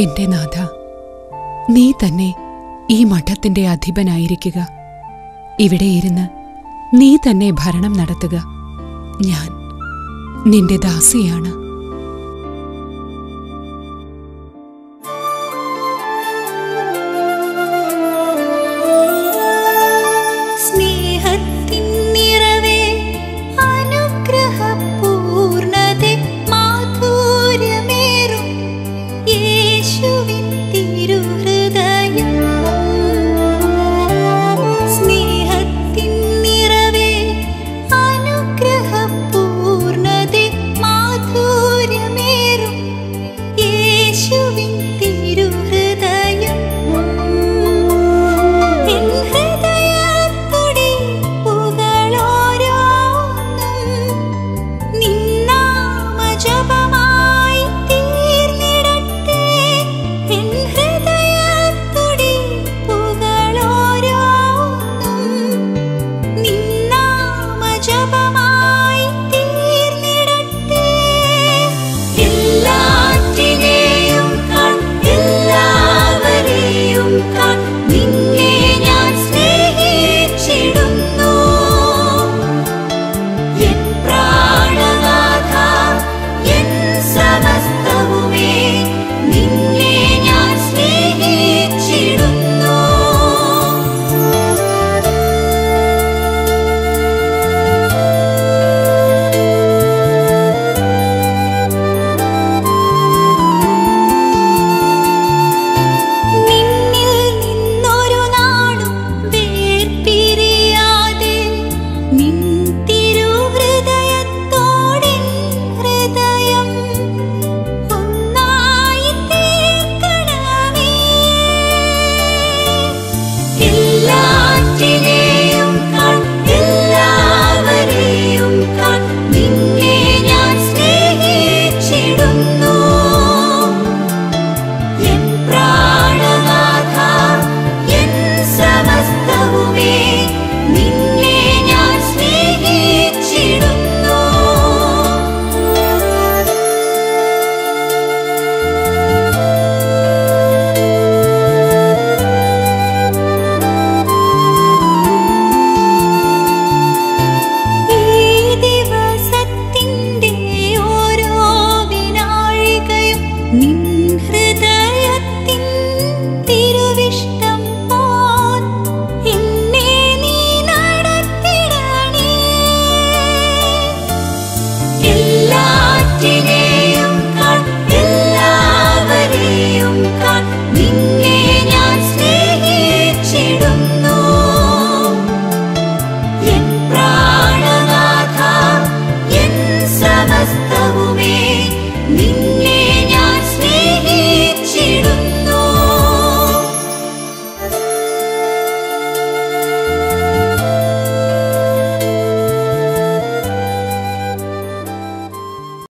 എന്റെ നാഥ നീ തന്നെ ഈ മഠത്തിന്റെ അധിപനായിരിക്കുക. ഇവിടെ ഇരുന്ന് നീ തന്നെ ഭരണം നടത്തുക. ഞാൻ നിന്റെ ദാസിയാണ്.